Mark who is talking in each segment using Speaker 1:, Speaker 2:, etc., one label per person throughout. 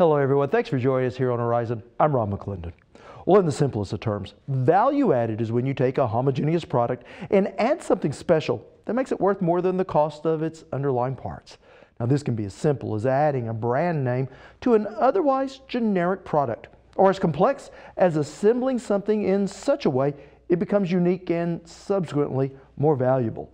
Speaker 1: Hello, everyone. Thanks for joining us here on Horizon. I'm Rob McClendon. Well, in the simplest of terms, value added is when you take a homogeneous product and add something special that makes it worth more than the cost of its underlying parts. Now, this can be as simple as adding a brand name to an otherwise generic product, or as complex as assembling something in such a way it becomes unique and subsequently more valuable.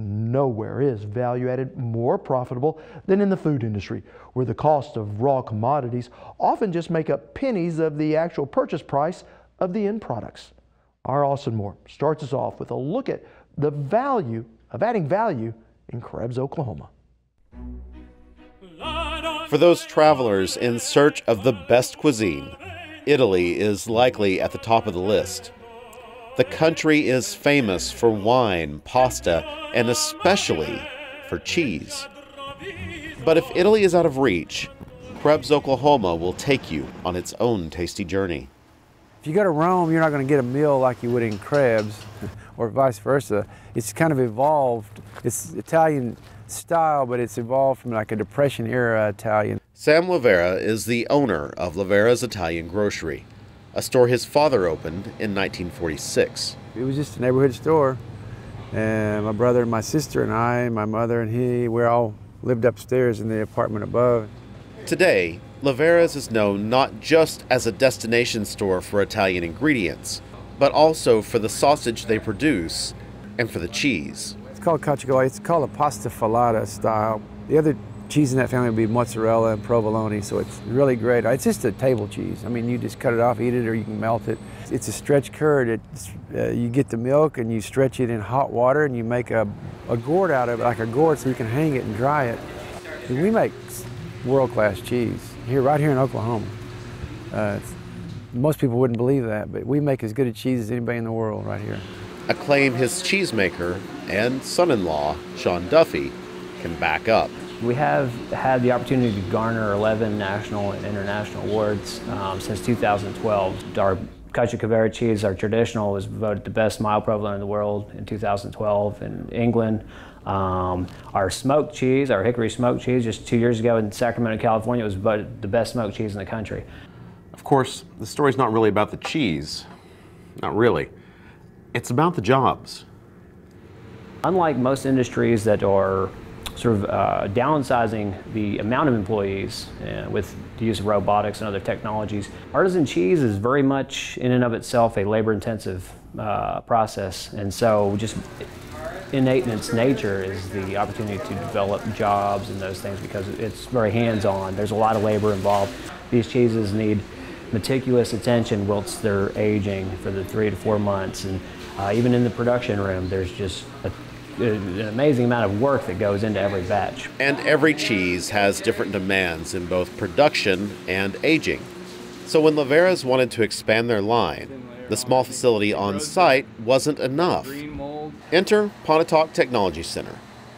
Speaker 1: Nowhere is value added more profitable than in the food industry, where the cost of raw commodities often just make up pennies of the actual purchase price of the end products. Our Austin Moore starts us off with a look at the value of adding value in Krebs, Oklahoma.
Speaker 2: For those travelers in search of the best cuisine, Italy is likely at the top of the list. The country is famous for wine, pasta, and especially for cheese. But if Italy is out of reach, Krebs, Oklahoma will take you on its own tasty journey.
Speaker 3: If you go to Rome, you're not going to get a meal like you would in Krebs, or vice versa. It's kind of evolved. It's Italian style, but it's evolved from like a Depression era Italian.
Speaker 2: Sam Lovera is the owner of Lovera's Italian Grocery, a store his father opened in 1946.
Speaker 3: It was just a neighborhood store, and my brother and my sister and I, my mother and he, we all lived upstairs in the apartment above.
Speaker 2: Today, Lovera's is known not just as a destination store for Italian ingredients, but also for the sausage they produce and for the cheese.
Speaker 3: It's called caciocavallo. It's called a pasta filata style. The other cheese in that family would be mozzarella and provolone, so it's really great. It's just a table cheese. I mean, you just cut it off, eat it, or you can melt it. It's a stretch curd. Uh, you get the milk and you stretch it in hot water and you make a, a gourd out of it, like a gourd, so you can hang it and dry it. We make world-class cheese here, right here in Oklahoma. Uh, most people wouldn't believe that, but we make as good a cheese as anybody in the world right here.
Speaker 2: A claim his cheesemaker and son-in-law, Shawn Duffy, can back up.
Speaker 4: We have had the opportunity to garner 11 national and international awards um, since 2012. Our Caciocavallo cheese, our traditional, was voted the best mild provolone in the world in 2012 in England. Um, our smoked cheese, our hickory smoked cheese, just two years ago in Sacramento, California, was voted the best smoked cheese in the country.
Speaker 2: Of course, the story's not really about the cheese. Not really. It's about the jobs.
Speaker 4: Unlike most industries that are sort of uh, downsizing the amount of employees uh, with the use of robotics and other technologies. Artisan cheese is very much in and of itself a labor intensive uh, process and so just innate in its nature is the opportunity to develop jobs and those things because it's very hands-on. There's a lot of labor involved. These cheeses need meticulous attention whilst they're aging for the three to four months and uh, even in the production room there's just a an amazing amount of work that goes into every batch.
Speaker 2: And every cheese has different demands in both production and aging. So when Lovera's wanted to expand their line, the small facility on site wasn't enough. Enter Pontotoc Technology Center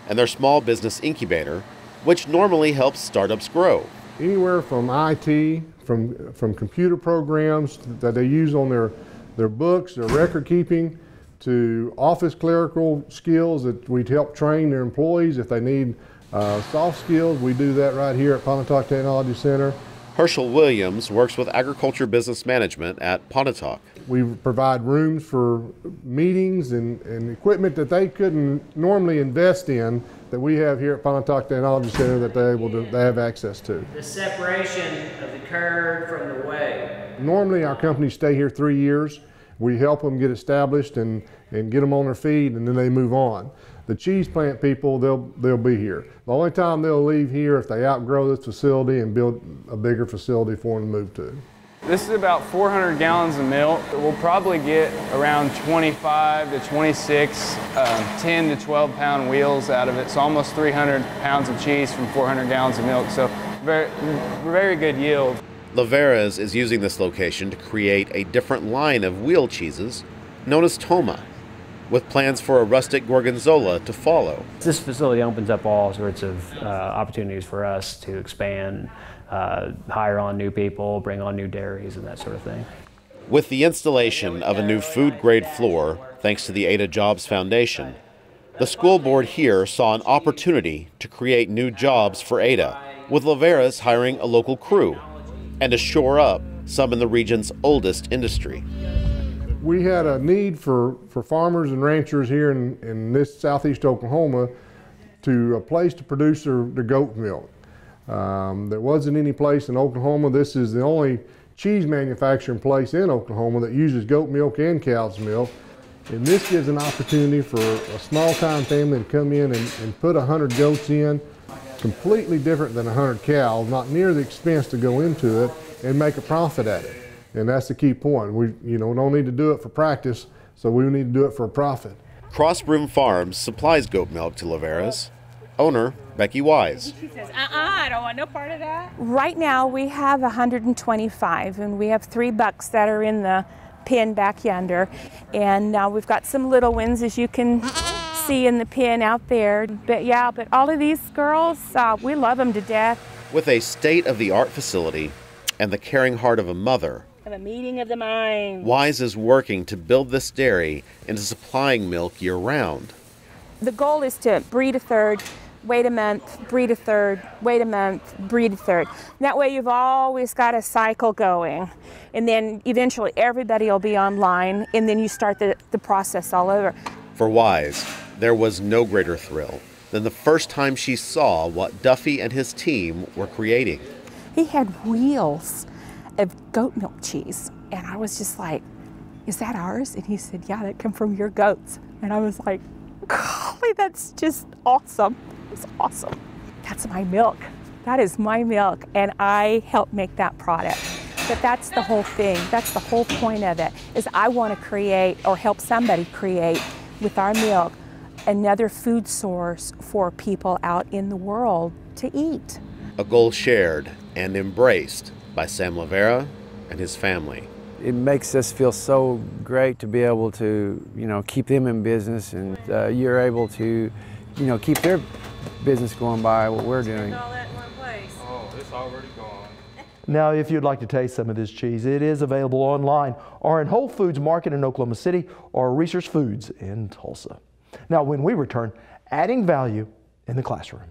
Speaker 2: and their small business incubator, which normally helps startups grow.
Speaker 5: Anywhere from IT, from, from computer programs that they use on their, their books, their record keeping, to office clerical skills that we help train their employees if they need uh, soft skills. We do that right here at Pontotoc Technology Center.
Speaker 2: Hershel Williams works with agriculture business management at Pontotoc.
Speaker 5: We provide rooms for meetings and, and equipment that they couldn't normally invest in that we have here at Pontotoc Technology Center that they're able to they have access to.
Speaker 6: The separation of the curd from the whey.
Speaker 5: Normally our companies stay here three years we help them get established and, and get them on their feet and then they move on. The cheese plant people, they'll, they'll be here. The only time they'll leave here if they outgrow this facility and build a bigger facility for them to move to.
Speaker 7: This is about 400 gallons of milk. We'll probably get around 25 to 26, uh, 10 to 12 pound wheels out of it. So almost 300 pounds of cheese from 400 gallons of milk. So very, very good yield.
Speaker 2: Lovera's is using this location to create a different line of wheel cheeses known as Toma, with plans for a rustic gorgonzola to follow.
Speaker 4: This facility opens up all sorts of uh, opportunities for us to expand, uh, hire on new people, bring on new dairies, and that sort of thing.
Speaker 2: With the installation of a new food grade floor, thanks to the Ada Jobs Foundation, the school board here saw an opportunity to create new jobs for Ada, with Lovera's hiring a local crew and to shore up some in the region's oldest industry.
Speaker 5: We had a need for, for farmers and ranchers here in, in this southeast Oklahoma to a place to produce their, their goat milk. Um, there wasn't any place in Oklahoma. This is the only cheese manufacturing place in Oklahoma that uses goat milk and cow's milk. And this gives an opportunity for a small time family to come in and, and put 100 goats in, completely different than 100 cows, not near the expense to go into it, and make a profit at it. And that's the key point. We you know, don't need to do it for practice, so we need to do it for a profit.
Speaker 2: Cross Broom Farms supplies goat milk to Lovera's. Owner Becky Wise.
Speaker 8: She says, uh-uh, I don't want no part of that.
Speaker 9: Right now we have 125 and we have three bucks that are in the pen back yonder. And now we've got some little ones as you can see in the pen out there. But yeah, but all of these girls, uh, we love them to death.
Speaker 2: With a state of the art facility and the caring heart of a mother,
Speaker 8: Have a meeting of the minds.
Speaker 2: Wise is working to build this dairy into supplying milk year round.
Speaker 9: The goal is to breed a third, wait a month, breed a third, wait a month, breed a third. That way you've always got a cycle going. And then eventually everybody will be online and then you start the, the process all over.
Speaker 2: For Wise, there was no greater thrill than the first time she saw what Duffy and his team were creating.
Speaker 9: He had wheels of goat milk cheese. And I was just like, is that ours? And he said, yeah, that come from your goats. And I was like, golly, that's just awesome. It's awesome. That's my milk. That is my milk. And I help make that product. But that's the whole thing. That's the whole point of it is I want to create or help somebody create with our milk another food source for people out in the world to eat.
Speaker 2: A goal shared and embraced by Sam Lovera and his family.
Speaker 3: It makes us feel so great to be able to, you know, keep them in business and uh, you're able to, you know, keep their business going by what we're doing.
Speaker 8: All that in one place.
Speaker 1: Now, if you'd like to taste some of this cheese, it is available online or in Whole Foods Market in Oklahoma City or Reasor's Foods in Tulsa. Now, when we return, adding value in the classroom.